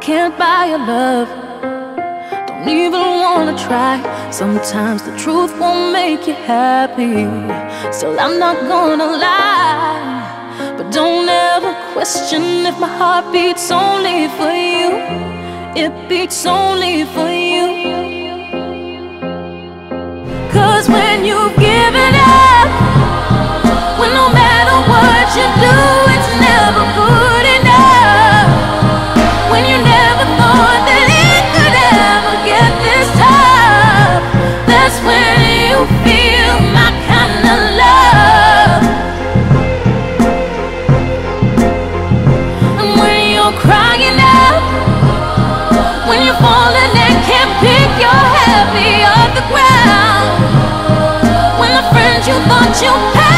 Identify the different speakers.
Speaker 1: can't buy your love. Don't even wanna try. Sometimes the truth won't make you happy. Still, I'm not gonna lie. But don't ever question if my heart beats only for you. It beats only for you. Cause when you've given up, when no matter what you do, crying out, when you're falling and can't pick your happy off the ground, when the friends you thought you had.